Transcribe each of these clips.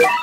you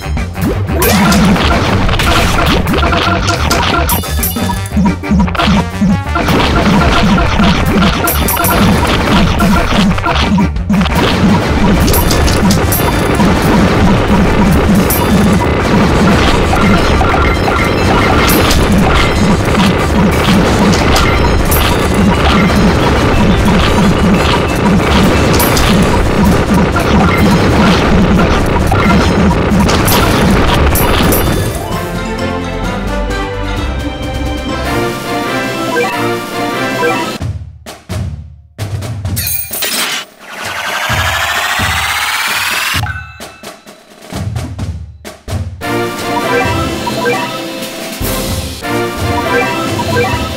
Yeah.